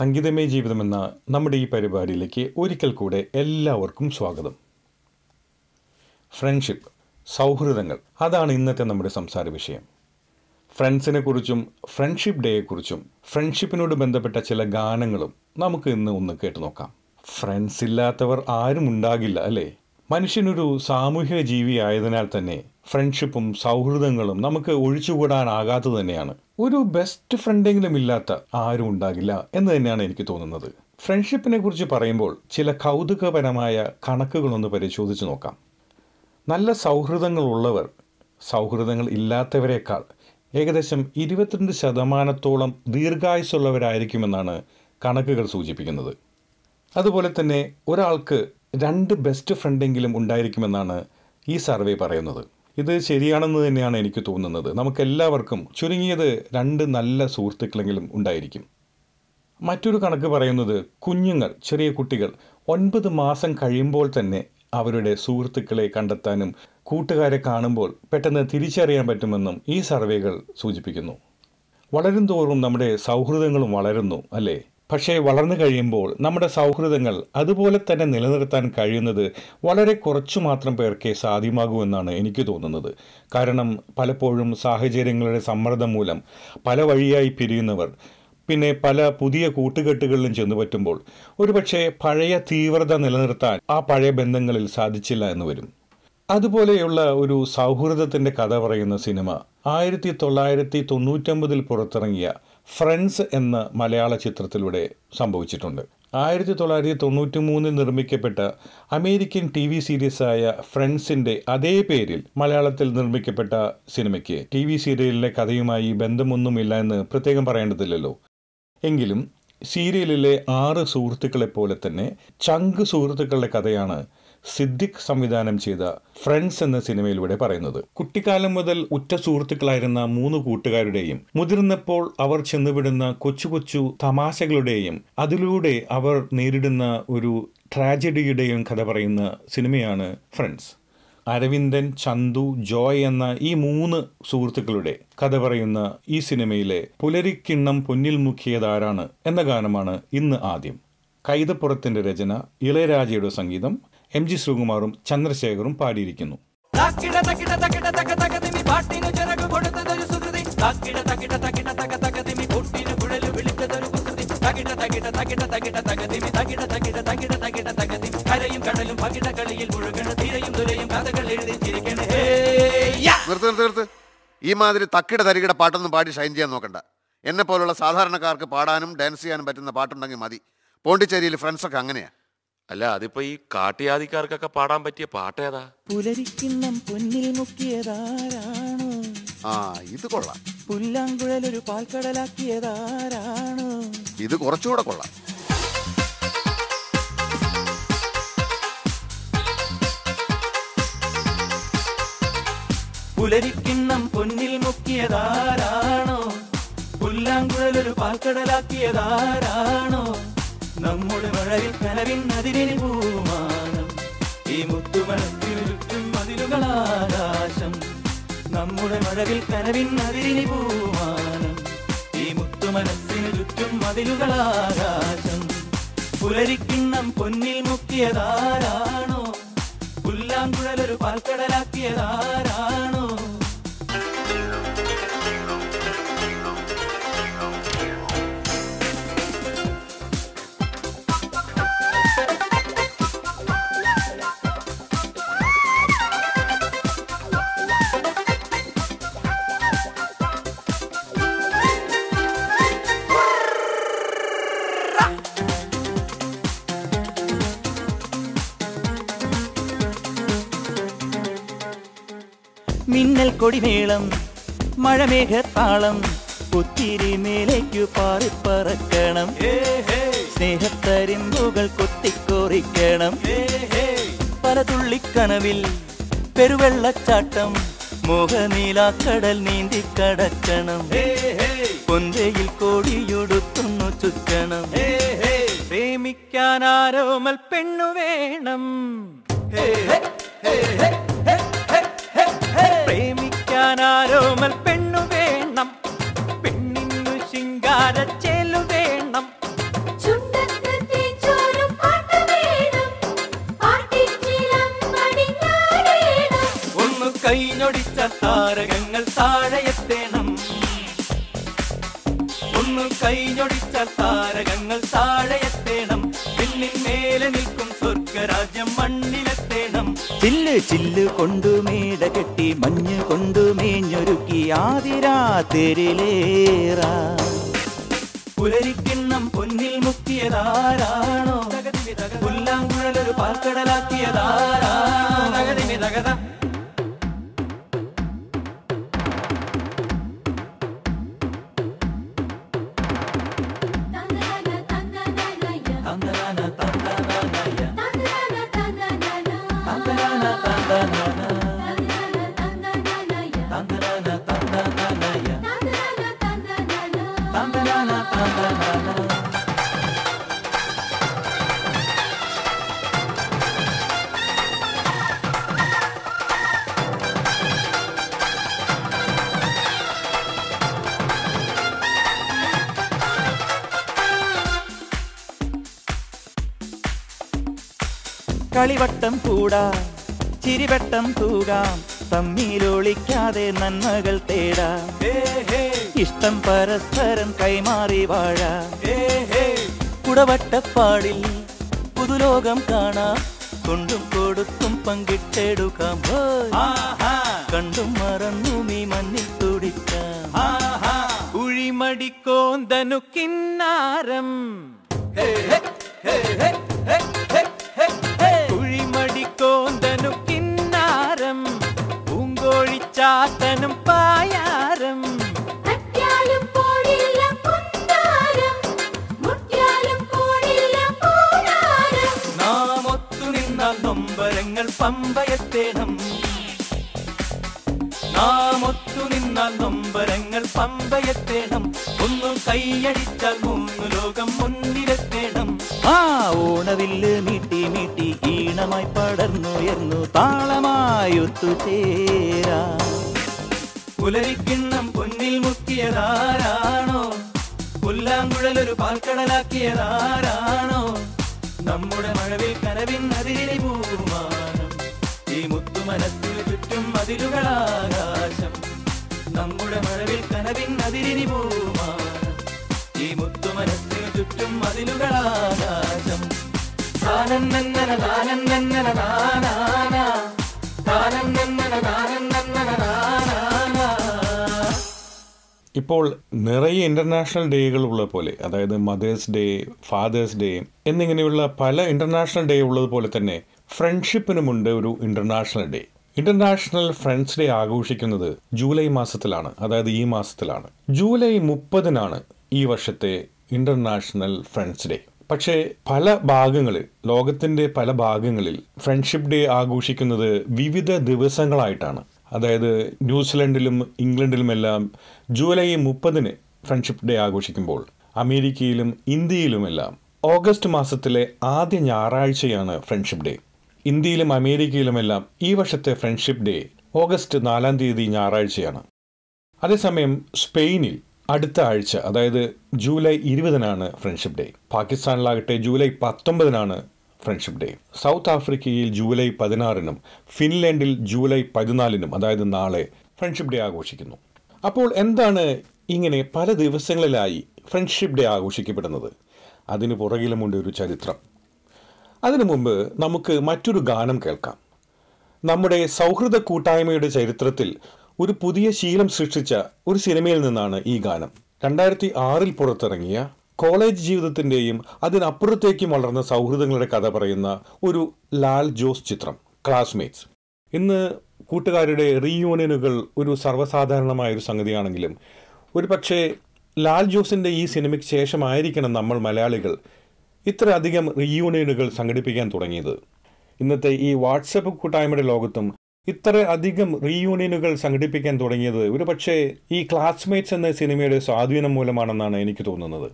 സംഗീതമേ ജീവിതമെന്ന നമ്മുടെ ഈ പരിപാടിയിലേക്ക് ഒരിക്കൽ കൂടെ എല്ലാവർക്കും സ്വാഗതം. ഫ്രണ്ട്ഷിപ്പ് സൗഹൃദങ്ങൾ അതാണ് ഇന്നത്തെ നമ്മുടെ സംസാര വിഷയം. ഫ്രണ്ട്സിനെ കുറിച്ചും ഫ്രണ്ട്ഷിപ്പ് ഡേയെക്കുറിച്ചും ഫ്രണ്ട്ഷിപ്പിനോട് ബന്ധപ്പെട്ട ചില ഗാനങ്ങളും നമുക്ക് ഇന്ന് ഒന്ന് കേട്ടു നോക്കാം. ഫ്രണ്ട്സ് ഇല്ലാത്തവർ ആരും ഉണ്ടാകില്ല അല്ലേ? മനുഷ്യനൊരു സാമൂഹിക ജീവി ആയതിനാൽ തന്നെ ഫ്രണ്ട്ഷിപ്പും സൗഹൃദങ്ങളും നമുക്ക് ഒഴിച്ചുകൂടാനാകാത്തത് തന്നെയാണ്. ഒരു ബെസ്റ്റ് ഫ്രണ്ടെങ്കിലും ഇല്ലാത്ത ആരും ഉണ്ടാകില്ല എന്ന് തന്നെയാണ് എനിക്ക് തോന്നുന്നത്. ഫ്രണ്ട്ഷിപ്പിനെ കുറിച്ച് പറയുമ്പോൾ ചില കൗതുകപരമായ കണക്കുകളൊന്ന് പരിശോധിച്ച് നോക്കാം. നല്ല സൗഹൃദങ്ങൾ ഉള്ളവർ സൗഹൃദങ്ങൾ ഇല്ലാത്തവരെക്കാൾ ഏകദേശം ഇരുപത്തിരണ്ട് ശതമാനത്തോളം ദീർഘായുസുള്ളവരായിരിക്കുമെന്നാണ് കണക്കുകൾ സൂചിപ്പിക്കുന്നത്. അതുപോലെ തന്നെ ഒരാൾക്ക് രണ്ട് ബെസ്റ്റ് ഫ്രണ്ടെങ്കിലും ഉണ്ടായിരിക്കുമെന്നാണ് ഈ സർവേ പറയുന്നത്. ഇത് ശരിയാണെന്ന് തന്നെയാണ് എനിക്ക് തോന്നുന്നത്. നമുക്കെല്ലാവർക്കും ചുരുങ്ങിയത് രണ്ട് നല്ല സുഹൃത്തുക്കളെങ്കിലും ഉണ്ടായിരിക്കും. മറ്റൊരു കണക്ക് പറയുന്നത് കുഞ്ഞുങ്ങൾ ചെറിയ കുട്ടികൾ ഒൻപത് മാസം കഴിയുമ്പോൾ തന്നെ അവരുടെ സുഹൃത്തുക്കളെ കണ്ടെത്താനും കൂട്ടുകാരെ കാണുമ്പോൾ പെട്ടെന്ന് തിരിച്ചറിയാൻ പറ്റുമെന്നും ഈ സർവേകൾ സൂചിപ്പിക്കുന്നു. വളരും തോറും നമ്മുടെ സൗഹൃദങ്ങളും വളരുന്നു അല്ലേ? പക്ഷേ വളർന്നു കഴിയുമ്പോൾ നമ്മുടെ സൗഹൃദങ്ങൾ അതുപോലെ തന്നെ നിലനിർത്താൻ കഴിയുന്നത് വളരെ കുറച്ചു മാത്രം പേർക്കേ സാധ്യമാകൂ എന്നാണ് എനിക്ക് തോന്നുന്നത്. കാരണം പലപ്പോഴും സാഹചര്യങ്ങളുടെ സമ്മർദ്ദം മൂലം പല വഴിയായി പിരിയുന്നവർ പിന്നെ പല പുതിയ കൂട്ടുകെട്ടുകളിലും ചെന്നു പറ്റുമ്പോൾ ഒരുപക്ഷെ പഴയ തീവ്രത നിലനിർത്താൻ ആ പഴയ ബന്ധങ്ങളിൽ സാധിച്ചില്ല എന്ന് വരും. അതുപോലെയുള്ള ഒരു സൗഹൃദത്തിന്റെ കഥ പറയുന്ന സിനിമ ആയിരത്തി തൊള്ളായിരത്തി തൊണ്ണൂറ്റൊമ്പതിൽ പുറത്തിറങ്ങിയ ഫ്രണ്ട്സ് എന്ന മലയാള ചിത്രത്തിലൂടെ സംഭവിച്ചിട്ടുണ്ട്. ആയിരത്തി തൊള്ളായിരത്തി തൊണ്ണൂറ്റി മൂന്നിൽ നിർമ്മിക്കപ്പെട്ട അമേരിക്കൻ ടി വി സീരീസായ ഫ്രണ്ട്സിന്റെ അതേ പേരിൽ മലയാളത്തിൽ നിർമ്മിക്കപ്പെട്ട സിനിമയ്ക്ക് ടി വി സീരിയലിലെ കഥയുമായി ബന്ധമൊന്നുമില്ല എന്ന് പ്രത്യേകം പറയേണ്ടതില്ലല്ലോ. എങ്കിലും സീരിയലിലെ ആറ് സുഹൃത്തുക്കളെ പോലെ തന്നെ ചങ്ക് സുഹൃത്തുക്കളുടെ കഥയാണ് സിദ്ദിഖ് സംവിധാനം ചെയ്ത ഫ്രണ്ട്സ് എന്ന സിനിമയിലൂടെ പറയുന്നത്. കുട്ടിക്കാലം മുതൽ ഉറ്റ സുഹൃത്തുക്കളായിരുന്ന മൂന്ന് കൂട്ടുകാരുടെയും മുതിർന്നപ്പോൾ അവർ ചെന്നുവിടുന്ന കൊച്ചു കൊച്ചു തമാശകളുടെയും അതിലൂടെ അവർ നേരിടുന്ന ഒരു ട്രാജഡിയുടെയും കഥ പറയുന്ന സിനിമയാണ് ഫ്രണ്ട്സ്. അരവിന്ദൻ ചന്തു ജോയ് എന്ന ഈ മൂന്ന് സുഹൃത്തുക്കളുടെ കഥ പറയുന്ന ഈ സിനിമയിലെ പുലരിക്കിണ്ണം പൊന്നിൽ മുക്കിയതാരാണ് എന്ന ഗാനമാണ് ഇന്ന് ആദ്യം. കൈതപ്പുറത്തിന്റെ രചന ഇളയരാജയുടെ സംഗീതം എം ജി ശ്രീകുമാറും ചന്ദ്രശേഖറും പാടിയിരിക്കുന്നു. നിർത്ത് നിർത്ത് നിർത്ത്. ഈ മാതിരി തക്കിട തരികിട പാട്ടൊന്നും പാടി ഷൈൻ ചെയ്യാൻ നോക്കണ്ട. എന്നെ പോലുള്ള സാധാരണക്കാർക്ക് പാടാനും ഡാൻസ് ചെയ്യാനും പറ്റുന്ന പാട്ടുണ്ടെങ്കിൽ മതി. പോണ്ടിച്ചേരിയിൽ ഫ്രണ്ട്സൊക്കെ അങ്ങനെയാ. അല്ല അതിപ്പോ ഈ കാട്ടിയാദിക്കാർക്കൊക്കെ പാടാൻ പറ്റിയ പാട്ടേതാ? പുലരിക്കിണ്ണം പൊന്നിൽ മുക്കിയതാരാണ്? ആ ഇത് കൊള്ളാം. പുല്ലാങ്കുഴലൊരു പാൽക്കടലാക്കിയതാരാണ്? ഇത് കുറച്ചുകൂടെ കൊള്ളാം. പുലരിക്കിണ്ണം പൊന്നിൽ മുക്കിയതാരാണോ? പുല്ലാങ്കുഴലൊരു പാൽക്കടലാക്കിയതാരാണോ? നമ്മുടെ മഴയിൽ കനവിൻ അതിരിന് പൂമാനം. ഈ മുത്തുമണത്തിനു ചുറ്റും മതിലുകളാകാശം. നമ്മുടെ മഴവിൽ കനവിൻ അതിരിന് പൂമാനം. ഈ മുത്തുമനസ്സിനു ചുറ്റും മതിലുകളാകാശം. പുലരിക്കിണ്ണം പൊന്നിൽ മുക്കിയതാരാണോ? പുല്ലാങ്കുഴലൊരു പാൽക്കടലാക്കിയതാരാണോ? കൊടിമേളം മഴമേഘത്താളം കുത്തിരി മേലേക്കു പാറിപ്പറക്കണം സ്നേഹത്തരിമ്പുകൾ കൊത്തിക്കോറിക്കണം. പല തുള്ളിക്കനവിൽ പെരുവെള്ളച്ചാട്ടം മോഹനീലാക്കടൽ നീന്തി കടക്കണം പൊന്തയിൽ കോടിയൊടുത്തുന്നു ചുറ്റണം. പ്രേമിക്കാൻ ആരോമൽ പെണ്ണു വേണം. പ്രേമിക്കാൻ പ്രേമിക്കാനാരോമൽ പെണ്ണു വേണം. പെണ്ണിന്നു ശിങ്കാര ചേലു വേണം. ഒന്ന് കൈഞ്ഞൊടിച്ച താരകങ്ങൾ താഴെയെത്തേണം ഒന്ന് കൈഞ്ഞൊടിച്ച താരകങ്ങൾ താഴെയെത്തേണം പെണ്ണിൻ മേലെ നിൽക്കും സ്വർഗരാജ്യം മണ്ണിലെത്തേണം. ചില്ല് ചില്ല് കൊണ്ടുമേ കെട്ടി മഞ്ഞ് കൊണ്ടു മേഞ്ഞൊരുക്കി ആതിരാത്രിയിലേറാ പുലരിക്കിണ്ണം പൊന്നിൽ മുക്കിയതാരാണോ? പുല്ലാങ്കുഴലൊരു പാൽക്കടലാക്കിയതാരാണോ കൂടാം. ചിരിവട്ടം തൂകാം. തമ്മിലൊളിക്കാതെ നന്മകൾ തേടാം. ഇഷ്ടം പരസ്പരം കൈമാറി വാഴാ. കുടവട്ടപ്പാടിൽ പുതുലോകം കാണാ. കൊണ്ടും കൊടുത്തും പങ്കിട്ടെടുക്കാം. കണ്ടും മറന്നും ഈ മണ്ണിൽ തുടിക്കാം. കുഴിമടിക്കോന്തനു കിന്നാരം ഹേ ഹേ ഹേ പായാരം തട്ടിയാലും കിന്നാരം പൂങ്കോഴിച്ചാത്തനും പായാരം. നൊമ്പരങ്ങൾ പമ്പയത്തേണം. നാം ഒത്തു നിന്നാൽ നൊമ്പരങ്ങൾ പമ്പയത്തേണം. ഒന്നു കൈയടിച്ചാൽ മൂന്ന് ലോകം മുന്നിലെത്തേണം ആ ഓണവില്ല് മീട്ടി മീട്ടി ഈണമായി പടർന്നുയർന്നു താളമായി ഒത്തുചേരാ പുലരിക്കിണ്ണം പൊന്നിൽ മുക്കിയതാരാണോ? പുല്ലാങ്കുഴലൊരു പാൽക്കടലാക്കിയതാരാണോ? നമ്മുടെ മഴവിൽ കനവിൻ അതിരിനി പൂമാനം ഈ മുത്തു മനസ്സിന് ചുറ്റും മതിലുകളാകാശം. നമ്മുടെ മഴവിൽ കനവിൻ അതിരി പൂമാനം. ഈ മുത്തുമനത്തിനു ചുറ്റും മതിലുകളാകാശം. താനം നന്നന താനം നന്നന താനാന താനം നന്നന താനം നന്നന താനാന ഇപ്പോൾ നിറയെ ഇന്റർനാഷണൽ ഡേകൾ ഉള്ള പോലെ അതായത് മദേഴ്സ് ഡേ ഫാദേഴ്സ് ഡേ എന്നിങ്ങനെയുള്ള പല ഇന്റർനാഷണൽ ഡേ ഉള്ളതുപോലെ തന്നെ ഫ്രണ്ട്ഷിപ്പിനുമുണ്ട് ഒരു international day. International friends day ആഘോഷിക്കുന്നത് ജൂലൈ മാസത്തിലാണ് അതായത് ഈ മാസത്തിലാണ്. ജൂലൈ മുപ്പതിനാണ് ഈ വർഷത്തെ ഇന്റർനാഷണൽ ഫ്രണ്ട്സ് ഡേ പക്ഷേ പല ഭാഗങ്ങളിൽ ലോകത്തിന്റെ പല ഭാഗങ്ങളിൽ ഫ്രണ്ട്ഷിപ്പ് ഡേ ആഘോഷിക്കുന്നത് വിവിധ ദിവസങ്ങളായിട്ടാണ്. അതായത് ന്യൂസിലൻഡിലും ഇംഗ്ലണ്ടിലുമെല്ലാം ജൂലൈ മുപ്പതിന് ഫ്രണ്ട്ഷിപ്പ് ഡേ ആഘോഷിക്കുമ്പോൾ അമേരിക്കയിലും ഇന്ത്യയിലുമെല്ലാം ഓഗസ്റ്റ് മാസത്തിലെ ആദ്യ ഞായറാഴ്ചയാണ് ഫ്രണ്ട്ഷിപ്പ് ഡേ ഇന്ത്യയിലും അമേരിക്കയിലുമെല്ലാം ഈ വർഷത്തെ ഫ്രണ്ട്ഷിപ്പ് ഡേ ഓഗസ്റ്റ് നാലാം തീയതി ഞായറാഴ്ചയാണ്. അതേസമയം സ്പെയിനിൽ അടുത്ത ആഴ്ച അതായത് ജൂലൈ ഇരുപതിനാണ് ഫ്രണ്ട്ഷിപ്പ് ഡേ പാകിസ്ഥാനിലാകട്ടെ ജൂലൈ പത്തൊമ്പതിനാണ് ഫ്രണ്ട്ഷിപ്പ് ഡേ സൗത്ത് ആഫ്രിക്കയിൽ ജൂലൈ പതിനാറിനും ഫിൻലാൻഡിൽ ജൂലൈ പതിനാലിനും അതായത് നാളെ ഫ്രണ്ട്ഷിപ്പ് ഡേ ആഘോഷിക്കുന്നു. അപ്പോൾ എന്താണ് ഇങ്ങനെ പല ദിവസങ്ങളിലായി ഫ്രണ്ട്ഷിപ്പ് ഡേ ആഘോഷിക്കപ്പെടുന്നത്? അതിന് പുറകിലുമുണ്ട് ഒരു ചരിത്രം. അതിനു മുമ്പ് നമുക്ക് മറ്റൊരു ഗാനം കേൾക്കാം. നമ്മുടെ സൗഹൃദ കൂട്ടായ്മയുടെ ചരിത്രത്തിൽ ഒരു പുതിയ ശീലം സൃഷ്ടിച്ച ഒരു സിനിമയിൽ നിന്നാണ് ഈ ഗാനം. രണ്ടായിരത്തി ആറിൽ പുറത്തിറങ്ങിയ കോളേജ് ജീവിതത്തിന്റെയും അതിനപ്പുറത്തേക്കും വളർന്ന സൗഹൃദങ്ങളുടെ കഥ പറയുന്ന ഒരു ലാൽ ജോസ് ചിത്രം ക്ലാസ്മേറ്റ്സ്. ഇന്ന് കൂട്ടുകാരുടെ റീയൂണിയനുകൾ ഒരു സർവസാധാരണമായ ഒരു സംഗതിയാണെങ്കിലും ഒരു പക്ഷേ ലാൽ ജോസിന്റെ ഈ സിനിമയ്ക്ക് ശേഷമായിരിക്കണം നമ്മൾ മലയാളികൾ ഇത്രയധികം റീയൂണിയനുകൾ സംഘടിപ്പിക്കാൻ തുടങ്ങിയത്. ഇന്നത്തെ ഈ വാട്സപ്പ് കൂട്ടായ്മയുടെ ലോകത്തും ഇത്ര അധികം റീയൂണിയനുകൾ സംഘടിപ്പിക്കാൻ തുടങ്ങിയത് ഒരു പക്ഷേ ഈ ക്ലാസ്മേറ്റ്സ് എന്ന സിനിമയുടെ സ്വാധീനം മൂലമാണെന്നാണ് എനിക്ക് തോന്നുന്നത്.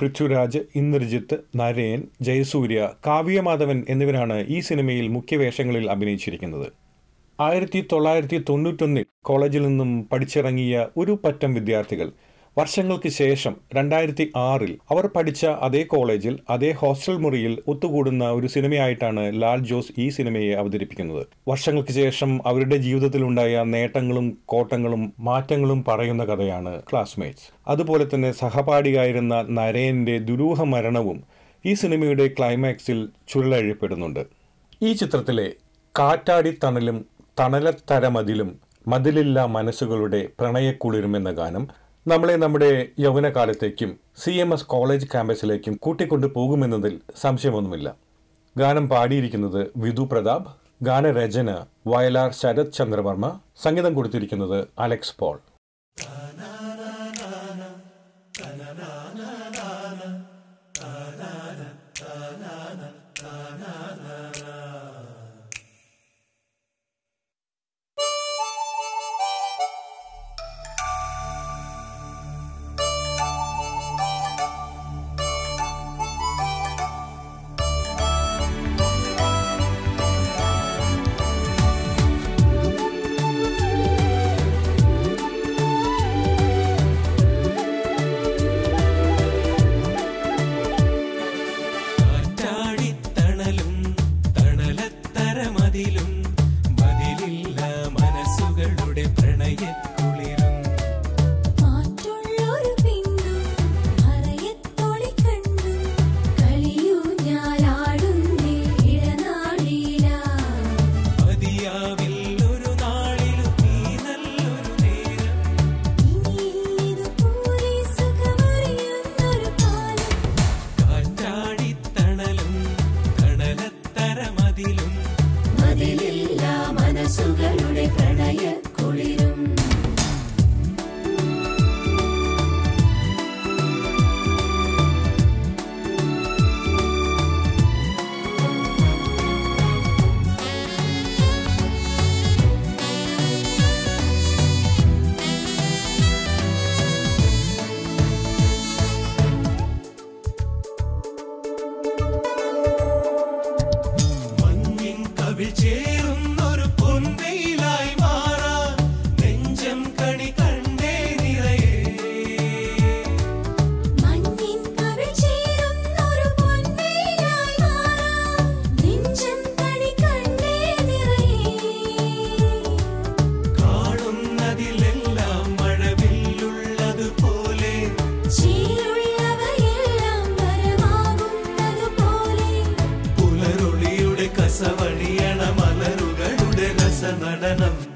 പൃഥ്വിരാജ് ഇന്ദ്രജിത്ത് നരേൻ ജയസൂര്യ കാവ്യമാധവൻ എന്നിവരാണ് ഈ സിനിമയിൽ മുഖ്യവേഷങ്ങളിൽ അഭിനയിച്ചിരിക്കുന്നത്. ആയിരത്തി തൊള്ളായിരത്തി തൊണ്ണൂറ്റൊന്നിൽ കോളേജിൽ നിന്നും പഠിച്ചിറങ്ങിയ ഒരു പറ്റം വിദ്യാർത്ഥികൾ വർഷങ്ങൾക്ക് ശേഷം രണ്ടായിരത്തി ആറിൽ അവർ പഠിച്ച അതേ കോളേജിൽ അതേ ഹോസ്റ്റൽ മുറിയിൽ ഒത്തുകൂടുന്ന ഒരു സിനിമയായിട്ടാണ് ലാൽ ജോസ് ഈ സിനിമയെ അവതരിപ്പിക്കുന്നത്. വർഷങ്ങൾക്ക് ശേഷം അവരുടെ ജീവിതത്തിലുണ്ടായ നേട്ടങ്ങളും കോട്ടങ്ങളും മാറ്റങ്ങളും പറയുന്ന കഥയാണ് ക്ലാസ്മേറ്റ്സ്. അതുപോലെ തന്നെ സഹപാഠിയായിരുന്ന നരേന്റെ ദുരൂഹ മരണവും ഈ സിനിമയുടെ ക്ലൈമാക്സിൽ ചുരുളഴിപ്പെടുന്നുണ്ട് ഈ ചിത്രത്തിലെ കാറ്റാടി തണലും തണലത്തരമതിലും മതിലില്ല മനസ്സുകളുടെ പ്രണയക്കുളിരും എന്ന ഗാനം നമ്മളെ നമ്മുടെ യൗവനകാലത്തേക്കും സി എം എസ് കോളേജ് ക്യാമ്പസിലേക്കും കൂട്ടിക്കൊണ്ടു പോകുമെന്നതിൽ സംശയമൊന്നുമില്ല. ഗാനം പാടിയിരിക്കുന്നത് വിധു പ്രതാപ് ഗാനരചന വയലാർ ശരത് ചന്ദ്രവർമ്മ സംഗീതം കൊടുത്തിരിക്കുന്നത് അലക്സ് പോൾ. ரச நடனம்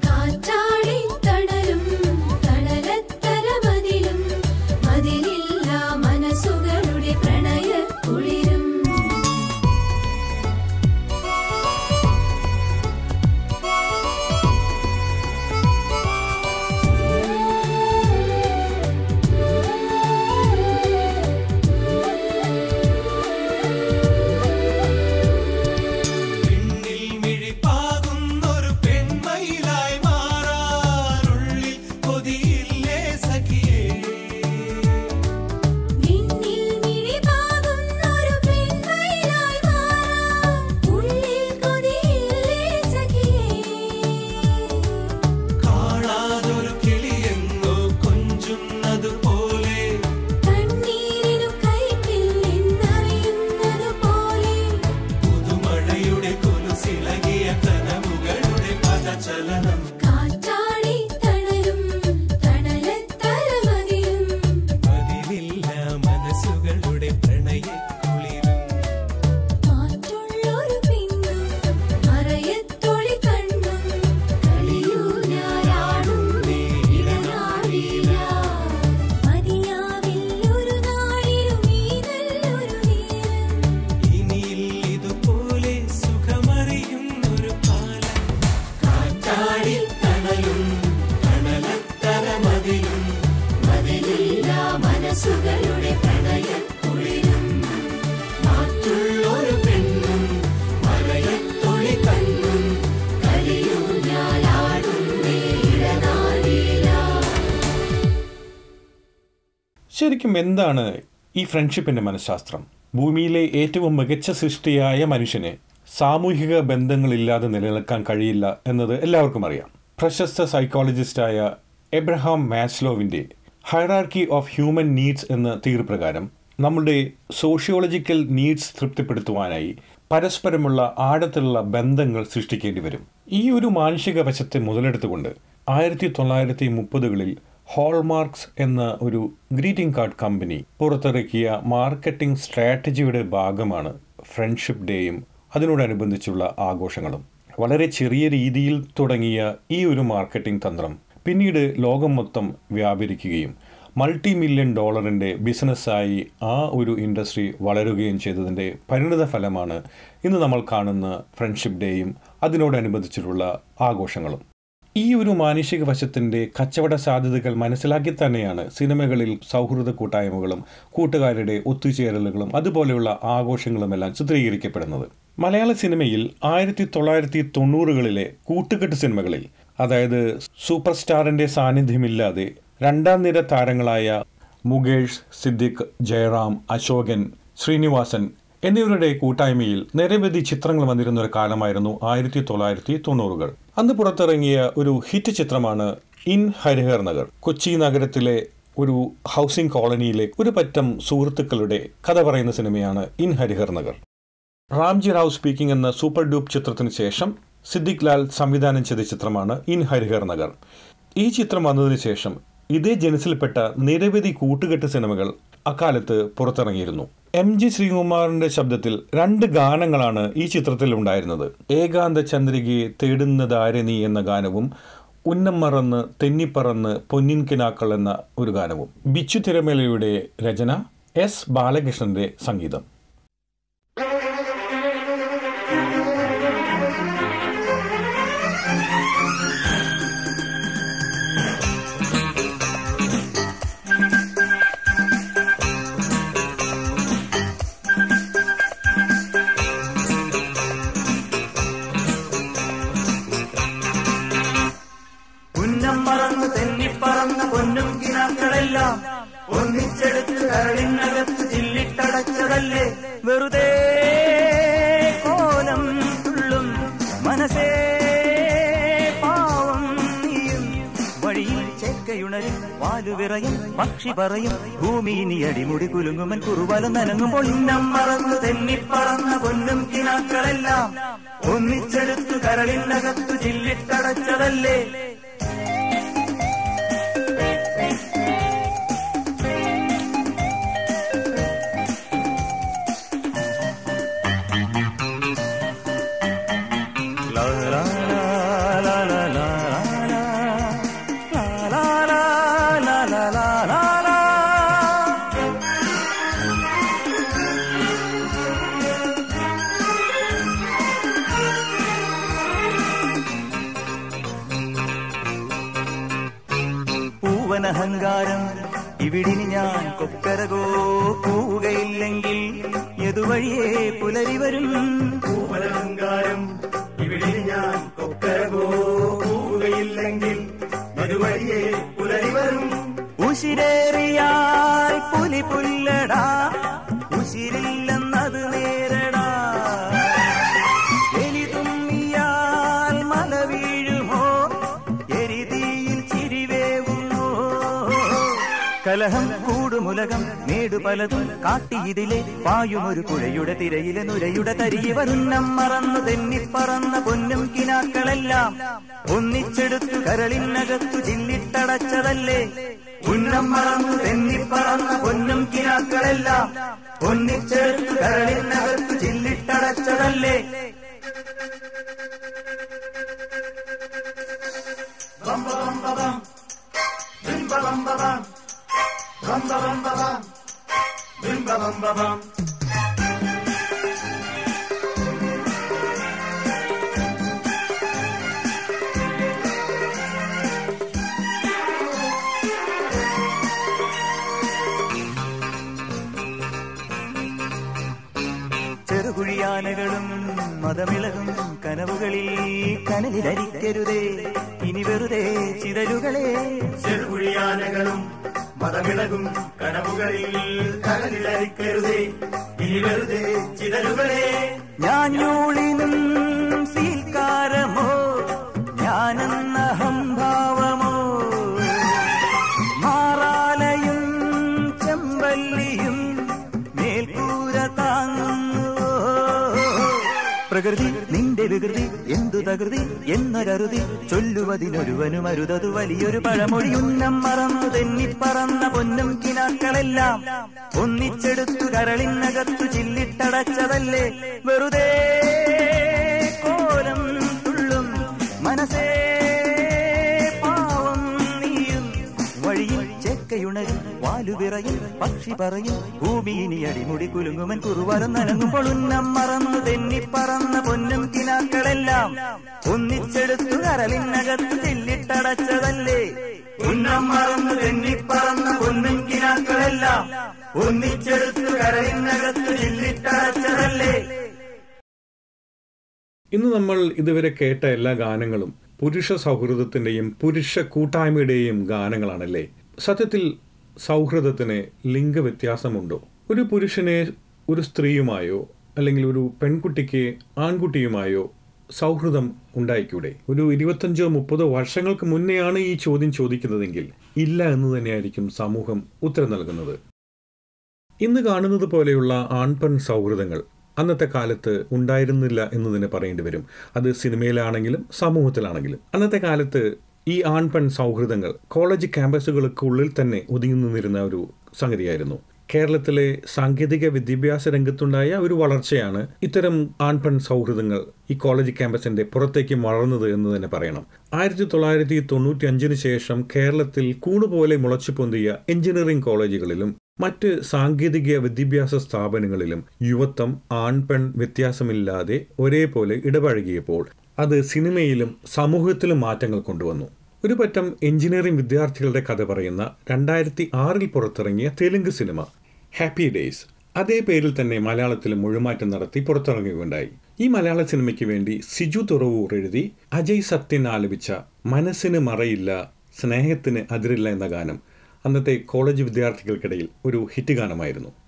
ശരിക്കും എന്താണ് ഈ ഫ്രണ്ട്ഷിപ്പിന്റെ മനഃശാസ്ത്രം? ഭൂമിയിലെ ഏറ്റവും മികച്ച സൃഷ്ടിയായ മനുഷ്യന് സാമൂഹിക ബന്ധങ്ങളില്ലാതെ നിലനിൽക്കാൻ കഴിയില്ല എന്നത് എല്ലാവർക്കും അറിയാം. പ്രശസ്ത സൈക്കോളജിസ്റ്റായ എബ്രഹാം മാസ്ലോവിന്റെ ഹൈറാർക്കി ഓഫ് ഹ്യൂമൻ നീഡ്സ് എന്ന തീർ പ്രകാരം നമ്മുടെ സോഷ്യോളജിക്കൽ നീഡ്സ് തൃപ്തിപ്പെടുത്തുവാനായി പരസ്പരമുള്ള ആഴത്തിലുള്ള ബന്ധങ്ങൾ സൃഷ്ടിക്കേണ്ടി വരും. ഈ ഒരു മാനുഷിക വശത്തെ മുതലെടുത്തുകൊണ്ട് ആയിരത്തി തൊള്ളായിരത്തി മുപ്പതുകളിൽ ഹോൾമാർക്സ് എന്ന ഒരു ഗ്രീറ്റിംഗ് കാർഡ് കമ്പനി പുറത്തിറക്കിയ മാർക്കറ്റിംഗ് സ്ട്രാറ്റജിയുടെ ഭാഗമാണ് ഫ്രണ്ട്ഷിപ്പ് ഡേയും അതിനോടനുബന്ധിച്ചുള്ള ആഘോഷങ്ങളും. വളരെ ചെറിയ രീതിയിൽ തുടങ്ങിയ ഈ ഒരു മാർക്കറ്റിംഗ് തന്ത്രം പിന്നീട് ലോകം മൊത്തം വ്യാപരിക്കുകയും മൾട്ടി മില്യൺ ഡോളറിന്റെ ബിസിനസ്സായി ആ ഒരു ഇൻഡസ്ട്രി വളരുകയും ചെയ്തതിന്റെ പരിണിത ഫലമാണ് ഇന്ന് നമ്മൾ കാണുന്ന ഫ്രണ്ട്ഷിപ്പ് ഡേയും അതിനോടനുബന്ധിച്ചിട്ടുള്ള ആഘോഷങ്ങളും. ഈ ഒരു മാനുഷിക വശത്തിന്റെ കച്ചവട സാധ്യതകൾ മനസ്സിലാക്കി തന്നെയാണ് സിനിമകളിൽ സൗഹൃദ കൂട്ടായ്മകളും കൂട്ടുകാരുടെ ഒത്തുചേരലുകളും അതുപോലെയുള്ള ആഘോഷങ്ങളുമെല്ലാം ചിത്രീകരിക്കപ്പെടുന്നത്. മലയാള സിനിമയിൽ ആയിരത്തി തൊള്ളായിരത്തി തൊണ്ണൂറുകളിലെ കൂട്ടുകെട്ട് സിനിമകളിൽ അതായത് സൂപ്പർ സ്റ്റാറിന്റെ സാന്നിധ്യമില്ലാതെ രണ്ടാം നിര താരങ്ങളായ മുകേഷ് സിദ്ദിഖ് ജയറാം അശോകൻ ശ്രീനിവാസൻ എന്നിവരുടെ കൂട്ടായ്മയിൽ നിരവധി ചിത്രങ്ങൾ വന്നിരുന്ന ഒരു കാലമായിരുന്നു ആയിരത്തി തൊള്ളായിരത്തി തൊണ്ണൂറുകൾ അന്ന് പുറത്തിറങ്ങിയ ഒരു ഹിറ്റ് ചിത്രമാണ് ഇൻ ഹരിഹർ നഗർ. കൊച്ചി നഗരത്തിലെ ഒരു ഹൗസിംഗ് കോളനിയിലെ ഒരു പറ്റം സുഹൃത്തുക്കളുടെ കഥ പറയുന്ന സിനിമയാണ് ഇൻ ഹരിഹർ നഗർ. റാംജി റാവ് സ്പീക്കിംഗ് എന്ന സൂപ്പർ ഡ്യൂപ്പ് ചിത്രത്തിന് ശേഷം സിദ്ദിഖ് ലാൽ സംവിധാനം ചെയ്ത ചിത്രമാണ് ഇൻ ഹരിഹർ നഗർ. ഈ ചിത്രം വന്നതിന് ശേഷം ഇതേ ജനസിൽപ്പെട്ട നിരവധി കൂട്ടുകെട്ട് സിനിമകൾ അക്കാലത്ത് പുറത്തിറങ്ങിയിരുന്നു. എം ജി ശ്രീകുമാറിന്റെ ശബ്ദത്തിൽ രണ്ട് ഗാനങ്ങളാണ് ഈ ചിത്രത്തിൽ ഉണ്ടായിരുന്നത്. ഏകാന്ത ചന്ദ്രികയെ തേടുന്നതാരെ നീ എന്ന ഗാനവും ഉന്നം മറന്ന് തെന്നിപ്പറന്ന് പൊന്നിൻ കിനാക്കൾ എന്ന ഒരു ഗാനവും. ബിച്ചു തിരമേലയുടെ രചന എസ് ബാലകൃഷ്ണന്റെ സംഗീതം. ചില്ലിട്ടടച്ചതല്ലേ വെറുതെ കോലം തുള്ളും മനസ്സേ പാവം നീയും. വഴിയിൽ ചേക്കയുണരും വാലുവിറയും പക്ഷി പറയും ഭൂമി ഇനി അടിമുടി കുലുങ്ങുമൻ കുറുവാലും നനങ്ങുമ്പോൾ പൊന്നം മറന്നു തെന്നിപ്പറന്ന പൊന്നും കിനാക്കളെല്ലാം. ഒന്നിച്ചെടുത്തു കരളിനകത്തു ചില്ലിട്ടടച്ചതല്ലേ? വഴിയേ പുലരി വരും പൂവലങ്കാരം ഇവിടെ ഞാൻ കൊക്കരകോ. കൂവുകയില്ലെങ്കിൽ മറുവഴിയേ പുലരി വരും ഉശിരേറിയാ പലതും കാട്ടിയിതിലെ പായുമൊരു പുഴയുടെ തിരയിലെ നുരയുടെ തരിയവരുന്നം മറന്നു തെന്നിപ്പറന്ന പൊന്നും കിനാക്കളെല്ലാം ഒന്നിച്ചെടുത്തു കരളിനകത്തു ചില്ലിട്ടടച്ചതല്ലേ ഉന്നം മറന്നു തെന്നിപ്പറന്ന പൊന്നും കിനാക്കളെല്ലാം ഒന്നിച്ചെടുത്തു കരളിനകത്തു ചില്ലിട്ടടച്ചതല്ലേ ചെറുകുഴിയാനകളും മതമിളകും കനവുകളിൽ കനലിലരിക്കരുതേ. ഇനി വെറുതെ ചിതലുകളെ. ചെറുകുഴിയാനകളും പദമിളകും കടവുകളിൽ കടലിലരിക്കരുതേ ഇനി വെറുതെ ചിതലുകളെ. ഞാൻ ഞൂളിനും സീൽക്കാരമോ ഞാനെന്ന അഹംഭാവമോ? മാറാലയും ചെമ്പല്ലിയും മേൽക്കൂര താങ്ങുന്നു പ്രകൃതി നിന്റെ വികൃതി എന്തു തകൃതി? എന്നൊരറുതി ചൊല്ലുവതിനൊരുവനും അരുതതു വലിയൊരു പഴമൊഴി. ഉന്നം മറന്നു തെന്നിപ്പറന്ന പൊന്നും കിനാക്കളെല്ലാം ഒന്നിച്ചെടുത്തു കരളിനകത്തു ചില്ലിട്ടടച്ചതല്ലേ? വെറുതെ കോലം തുള്ളും മനസ്സേ വാലുവിറയും പക്ഷി പറയും ഭൂമി ഇനി അടിമുടി കുലുങ്ങുമൻ കുറുവരം നനങ്ങുമ്പോൾ ഉന്നം മറന്നു തെന്നിപ്പറന്ന പൊന്നും കിനാക്കളെല്ലാം ഒന്നിച്ചെടുത്തു കരളിനകത്ത് ചെല്ലിട്ടടച്ചതല്ലേ ഉന്നം മറന്നു തെന്നിപ്പറന്ന പൊന്നും കിനാക്കളെല്ലാം ഒന്നിച്ചെടുത്തു കരളിനകത്ത് ചെല്ലിട്ടടച്ചതല്ലേ ഇന്ന് നമ്മൾ ഇതുവരെ കേട്ട എല്ലാ ഗാനങ്ങളും പുരുഷ സൗഹൃദത്തിന്റെയും പുരുഷ കൂട്ടായ്മയുടെയും ഗാനങ്ങളാണല്ലേ? സത്യത്തിൽ സൗഹൃദത്തിന് ലിംഗവ്യത്യാസമുണ്ടോ? ഒരു പുരുഷനെ ഒരു സ്ത്രീയുമായോ അല്ലെങ്കിൽ ഒരു പെൺകുട്ടിക്ക് ആൺകുട്ടിയുമായോ സൗഹൃദം ഉണ്ടായിക്കൂടെ? ഒരു ഇരുപത്തഞ്ചോ മുപ്പതോ വർഷങ്ങൾക്ക് മുന്നെയാണ് ഈ ചോദ്യം ചോദിക്കുന്നതെങ്കിൽ ഇല്ല എന്ന് തന്നെയായിരിക്കും സമൂഹം ഉത്തരം നൽകുന്നത്. ഇന്ന് കാണുന്നത് പോലെയുള്ള ആൺപെൺ സൗഹൃദങ്ങൾ അന്നത്തെ കാലത്ത് ഉണ്ടായിരുന്നില്ല എന്ന് തന്നെ പറയേണ്ടി വരും. അത് സിനിമയിലാണെങ്കിലും സമൂഹത്തിലാണെങ്കിലും. അന്നത്തെ കാലത്ത് ഈ ആൺപെൺ സൗഹൃദങ്ങൾ കോളേജ് ക്യാമ്പസുകൾക്കുള്ളിൽ തന്നെ ഒതുങ്ങി നിന്നിരുന്ന ഒരു സംഗതിയായിരുന്നു. കേരളത്തിലെ സാങ്കേതിക വിദ്യാഭ്യാസ രംഗത്തുണ്ടായ ഒരു വളർച്ചയാണ് ഇത്തരം ആൺപെൺ സൗഹൃദങ്ങൾ ഈ കോളേജ് ക്യാമ്പസിന്റെ പുറത്തേക്ക് വളർന്നത് എന്ന് തന്നെ പറയണം. ആയിരത്തി തൊള്ളായിരത്തി തൊണ്ണൂറ്റി അഞ്ചിന് ശേഷം കേരളത്തിൽ കൂണുപോലെ മുളച്ചു പൊന്തിയ എഞ്ചിനീയറിംഗ് കോളേജുകളിലും മറ്റ് സാങ്കേതിക വിദ്യാഭ്യാസ സ്ഥാപനങ്ങളിലും യുവത്വം ആൺപെൺ വ്യത്യാസമില്ലാതെ ഒരേപോലെ ഇടപഴകിയപ്പോൾ അത് സിനിമയിലും സമൂഹത്തിലും മാറ്റങ്ങൾ കൊണ്ടുവന്നു. ഒരു പറ്റം എഞ്ചിനീയറിംഗ് വിദ്യാർത്ഥികളുടെ കഥ പറയുന്ന രണ്ടായിരത്തി ആറിൽ പുറത്തിറങ്ങിയ തെലുങ്ക് സിനിമ ഹാപ്പി ഡേയ്സ് അതേ പേരിൽ തന്നെ മലയാളത്തിൽ മുഴുമാറ്റം നടത്തി പുറത്തിറങ്ങുകയുണ്ടായി. ഈ മലയാള സിനിമയ്ക്ക് വേണ്ടി സിജു തുറവൂർ എഴുതി അജയ് സത്യൻ ആലപിച്ച മനസ്സിന് മറയില്ല സ്നേഹത്തിന് അതിരില്ല എന്ന ഗാനം അന്നത്തെ കോളേജ് വിദ്യാർത്ഥികൾക്കിടയിൽ ഒരു ഹിറ്റ് ഗാനമായിരുന്നു.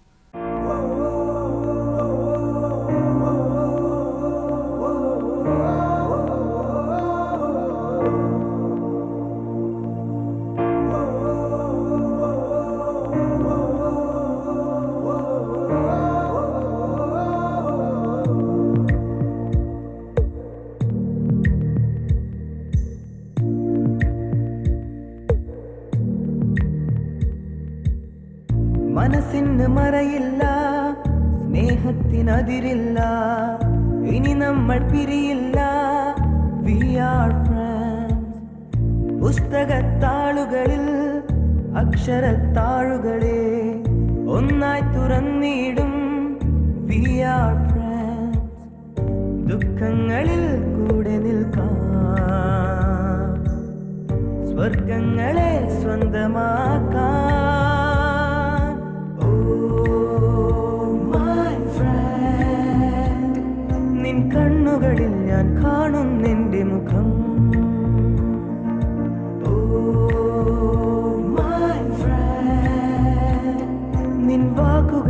ഒന്നായി തുറന്നിടും ദുഃഖങ്ങളിൽ കൂടെ നിൽക്കാം. സ്വർഗങ്ങളെ. നിൻ കണ്ണുകളിൽ ഞാൻ കാണും നിന്റെ മുഖം.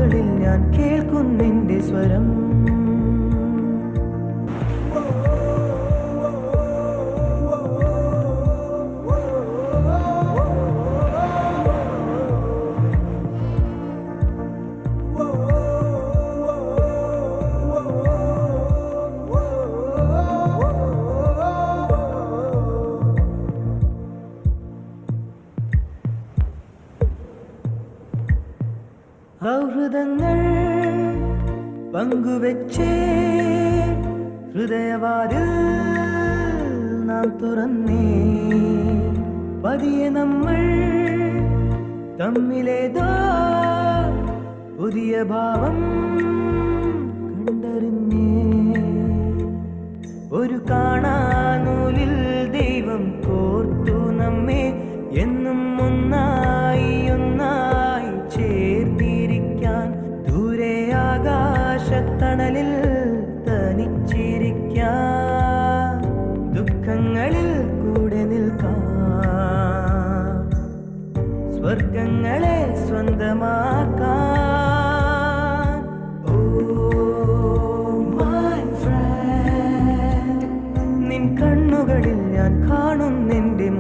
വാക്കുകളിൽ ഞാൻ കേൾക്കും സൗഹൃദങ്ങൾ പങ്കുവെച്ചേ. ഹൃദയവാരിൽ നാം തുറന്നേ. പതിയെ നമ്മൾ തമ്മിലേതോ പുതിയ ഭാവം കണ്ടറിഞ്ഞേ. ഒരു കാണാനൂലിൽ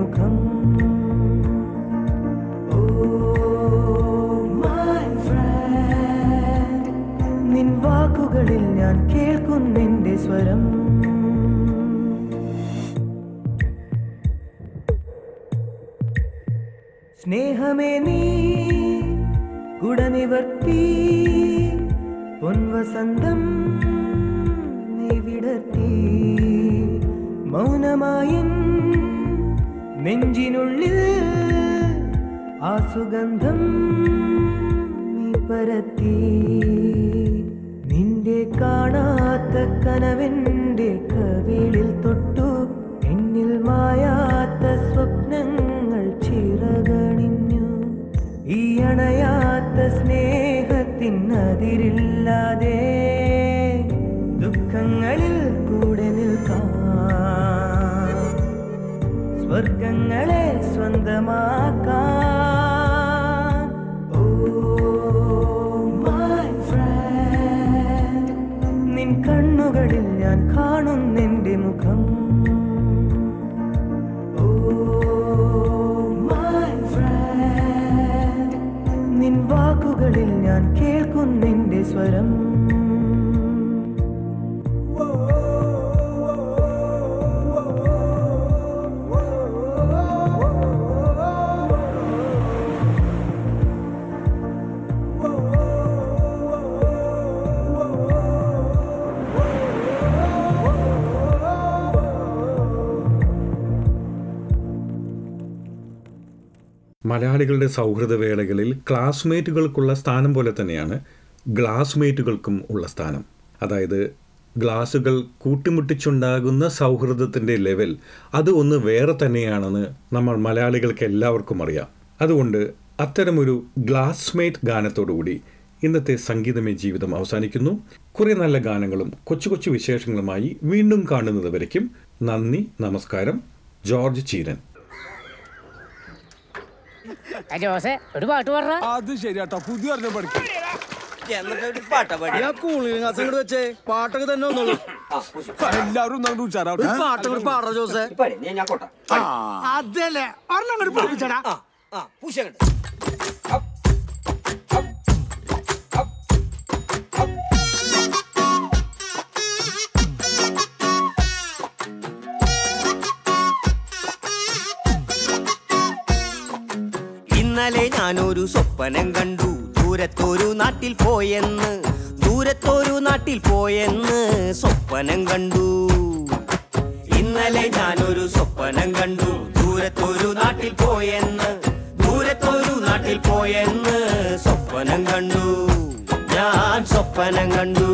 മുഖം Oh. നിൻ വാക്കുകളിൽ ഞാൻ കേൾക്കുന്നെന്റെ സ്വരം സ്നേഹമേ നീ കുടനിവർത്തി പൊൻവസന്തം നീ വിടത്തി മൗനമായൻ നെഞ്ചിനുള്ളിൽ ആ സുഗന്ധം നീ പരത്തി. നിന്റെ കാണാത്ത കനവിന്റെ കവിളിൽ തൊട്ടു. എന്നിൽ മായാത്ത സ്വപ്നങ്ങൾ ചിറകണിഞ്ഞു. ഈ അണയാത്ത സ്നേഹത്തിനതിരില്ലാതെ ദുഃഖങ്ങളിൽ സ്വർഗങ്ങളെ സ്വന്തമാക്കാൻ. നിൻ കണ്ണുകളിൽ ഞാൻ കാണുന്നെന്റെ മുഖം. നിൻ വാക്കുകളിൽ ഞാൻ കേൾക്കുന്നെന്റെ സ്വരം. മലയാളികളുടെ സൗഹൃദവേളകളിൽ ക്ലാസ്മേറ്റുകൾക്കുള്ള സ്ഥാനം പോലെ തന്നെയാണ് ഗ്ലാസ്മേറ്റുകൾക്കും ഉള്ള സ്ഥാനം. അതായത് ഗ്ലാസുകൾ കൂട്ടിമുട്ടിച്ചുണ്ടാകുന്ന സൗഹൃദത്തിന്റെ ലെവൽ അത് ഒന്ന് വേറെ തന്നെയാണെന്ന് നമ്മൾ മലയാളികൾക്ക് എല്ലാവർക്കും അറിയാം. അതുകൊണ്ട് അത്തരമൊരു ഗ്ലാസ്മേറ്റ് ഗാനത്തോടുകൂടി ഇന്നത്തെ സംഗീതമേ ജീവിതം അവസാനിക്കുന്നു. കുറേ നല്ല ഗാനങ്ങളും കൊച്ചു കൊച്ചു വിശേഷങ്ങളുമായി വീണ്ടും കാണുന്നത് വരയ്ക്കും. നന്ദി നമസ്കാരം. ജോർജ് ചീരൻ. ജോസെ ഒരു പാട്ട് പാടാ അത് ശരിയാട്ടോ. പുതിയ ഒരെണ്ണം പഠിക്കും. പാട്ടൊക്കെ തന്നെ വന്നോളൂ. എല്ലാവരും പാട്ടൊക്കെ പാട ജോസേ. അതല്ലേ. ഒരെണ്ണം പഠിപ്പിച്ചടാ. ഇന്നലെ ഞാനൊരു സ്വപ്നം കണ്ടു. ദൂരത്തൊരു നാട്ടിൽ പോയെന്ന് ദൂരത്തൊരു നാട്ടിൽ പോയെന്ന് സ്വപ്നം കണ്ടു. ഇന്നലെ ഞാനൊരു സ്വപ്നം കണ്ടു. ദൂരത്തൊരു നാട്ടിൽ പോയെന്ന് ദൂരത്തൊരു നാട്ടിൽ പോയെന്ന് സ്വപ്നം കണ്ടു. ഞാൻ സ്വപ്നം കണ്ടു.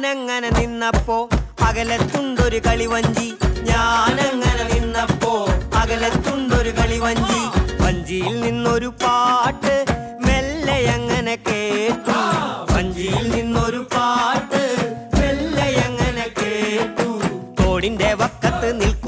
ഞാനങ്ങനെ നിന്നപ്പോ അകലത്തുണ്ടൊരു കളിവഞ്ചി. ഞാനങ്ങനെ നിന്നപ്പോ അകലത്തുണ്ടൊരു കളിവഞ്ചി. വഞ്ചിയിൽ നിന്നൊരു പാട്ട് മെല്ലെ അങ്ങനെ കേട്ടു. വഞ്ചിയിൽ നിന്നൊരു പാട്ട് മെല്ലെ അങ്ങനെ കേട്ടു. തോടിന്റെ വക്കത്ത് നിൽക്കുന്ന